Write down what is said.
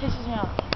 谢谢谢谢。